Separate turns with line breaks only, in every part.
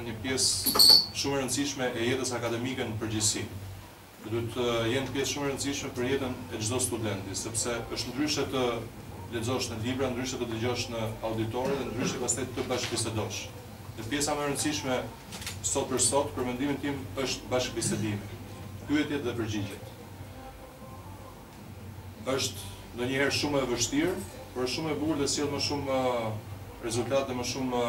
janë një pjesë shumë e rëndësishme e jetës akademike në përgjithësi. Duhet të jenë pjesë shumë e rëndësishme për jetën e çdo studenti, sepse është ndryshe të lexosh në libra, ndryshe të dëgjosh në auditore dhe ndryshe pastaj të bashkëbisedosh. Dhe pjesa më e rëndësishme sot për sot, për mendimin tim, është bashkëbisedimi, pyetjet dhe përgjigjet. Është ndonjëherë shumë e vështirë, por është shumë e bukur dhe sjell më shumë rezultat dhe më shumë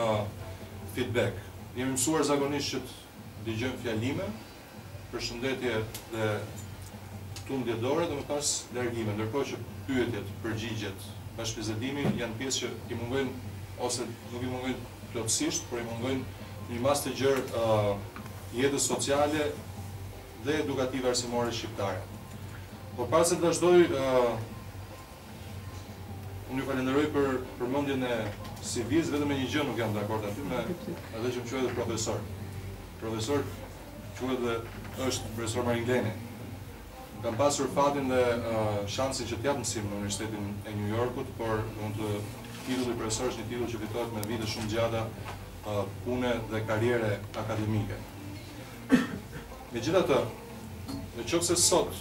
feedback. Jemi mësuar zakonisht që të dëgjojmë fjalime, përshëndetje dhe tundje dore dhe më pas largime, ndërkohë që pyetjet, përgjigjet, bashkëbisedimi janë pjesë që i mungojnë ose nuk i mungojnë plotësisht, por i mungojnë në një masë të gjerë jetës sociale, dhe edukative arsimore shqiptare. Por para se të vazhdoj, unë ju falenderoj për përmendjen e CV-së, vetëm në një gjë nuk jam dakord aty me edhe që më quajtët profesor. Profesor quhet dhe është profesor Marenglen. Kam pasur fatin dhe shansin që të jap mësim në Universitetin e New Yorkut, por titulli profesor është një titull që fitohet me vite shumë të gjata pune dhe karriere akademike. Megjithatë, në qoftë se sot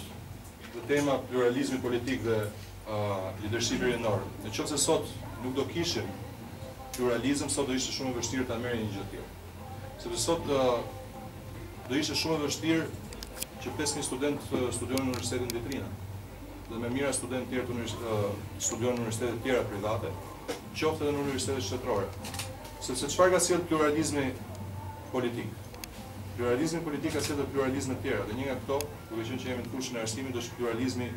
dhe tema pluralizmi politik dhe uh, lidershipi rinor, në qoftë se sot nuk do kishim pluralizm, sot do ishte shumë e vështirë të merrnin të gjithë të tjerë. Sepse sot uh, do ishte shumë e vështirë që 5.000 studentë uh, të studionin në Universitetin Vitrina dhe me mijëra studentë të tjerë të uh, studionin në universitete të tjera private, qoftë dhe në universitetet shtetërore. Sepse çfarë ka sjellë pluralizmi politik? Pluralizmi politik ka sjellë dhe pluralizme të tjera dhe një nga këto, duke qenë që jemi në fushën e arsimit, është pluralizmi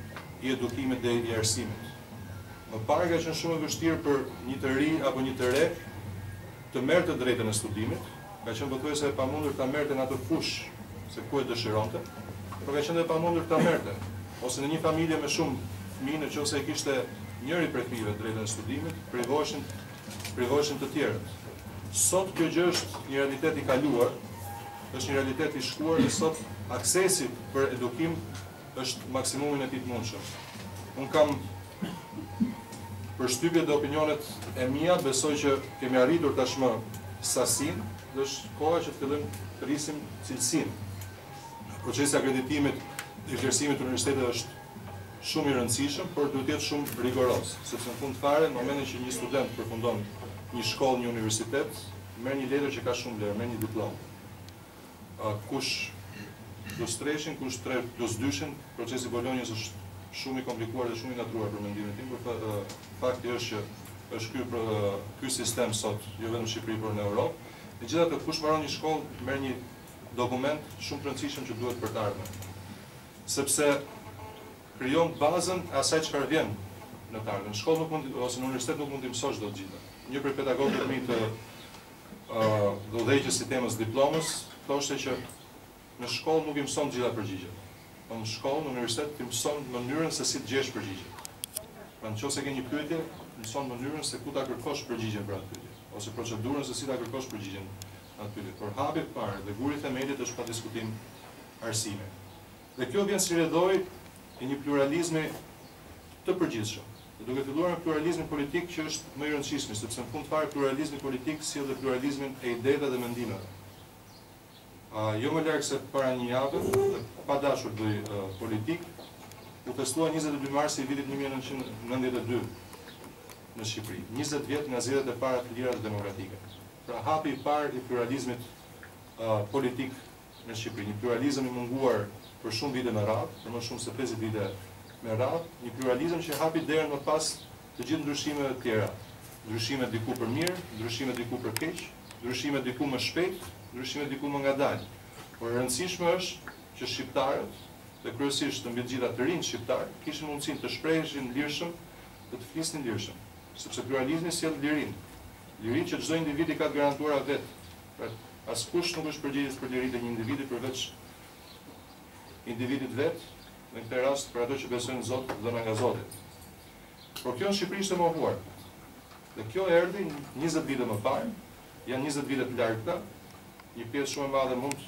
i edukimit dhe i arsimit. Më parë ka qenë shumë e vështirë për një të ri apo një të re të merrte të drejtën e studimit, ka qenë pothuajse e pamundur ta merrte në atë fushë se ku e dëshironte, por ka qenë dhe e pamundur ta merrte, ose në një familje me shumë fëmijë, në qoftë se e kishte njëri prej fëmijëve të drejtën e studimit, privoheshin privoheshin të tjerët. Sot kjo gjë është një realitet i kaluar, është një realitet i shkuar dhe sot aksesi për edukim është në maksimumin e tij të mundshëm. Unë kam përshtypjet dhe opinionet e mia, besoj që kemi arritur tashmë sasinë dhe është koha që të fillojmë të rrisim cilësinë. Procesi i akreditimit, i vlerësimit të universiteteve është shumë i rëndësishëm, por duhet të jetë shumë rigoroz, sepse në fund fare, në momentin që një student përfundon një shkollë, një universitet, merr një letër që ka shumë vlerë, merr një diplomë. kush tre plus treshin, kush tre plus dyshin, procesi Bolonjës është shumë i komplikuar dhe shumë i ngatërruar për mendimin tim, por fakti është që është ky për ky sistem sot, jo vetëm në Shqipëri, por në Europë. Megjithatë, kush mbaron një shkollë, merr një dokument shumë të rëndësishëm që duhet për të ardhmen. sepse krijon bazën e asaj çfarë vjen në të ardhmen. Në shkollë nuk mund ose në universitet nuk mund t'i mësosh dot të gjitha. Një prej pedagogëve të mi të uh, udhëheqjes së temës diplomës thoshte që në shkollë nuk i mëson të gjitha përgjigjet. Po në shkollë, në universitet ti mëson mënyrën se si të gjesh përgjigje. Pra në qoftë ke një pyetje, mëson mënyrën se ku ta kërkosh përgjigjen për atë pyetje ose procedurën se si ta kërkosh përgjigjen për atë pyetje. Por hapi parë dhe guri themelit është pa diskutim arsimi. Dhe kjo vjen si rrjedhojë e një pluralizmi të përgjithshëm. Dhe duke filluar me pluralizmin politik që është më i rëndësishmi, sepse në fund fare pluralizmi politik sjell dhe pluralizmin e ideve dhe mendimeve. Jo më larg se para një jave dhe pa dashur të bëj politikë, u festua njëzet e dy marsi i vitit një mijë e nëntëqind e nëntëdhjetë e dy në Shqipëri, njëzet vjet nga zgjedhjet e para të lira dhe demokratike. Pra hapi i parë i pluralizmit politik në Shqipëri, një pluralizëm i munguar për shumë vite me radhë, për më shumë se pesëdhjetë vite me radhë, një pluralizëm që hapi derën më pas të gjithë ndryshimeve të tjera, ndryshime diku për mirë, ndryshime diku për keq, ndryshime diku më shpejt, ndryshime diku më ngadalë. Por e rëndësishme është që shqiptarët, dhe kryesisht dhe mbi të gjitha të rinjtë shqiptarë, kishin mundësinë të shpreheshin lirshëm dhe të flisnin lirshëm, sepse pluralizmi sjell lirinë, lirinë që çdo individ i ka të garantuara vetë, pra, Askush nuk është përgjegjës për liritë e një individi përveç individit vetë, në këtë rast për ato që besojnë në Zot, të dhëna nga Zoti. Por kjo në Shqipëri ishte mohuar. Dhe kjo erdhi njëzet vite më parë, janë njëzet vite të largëta, një pjesë shumë e madhe mund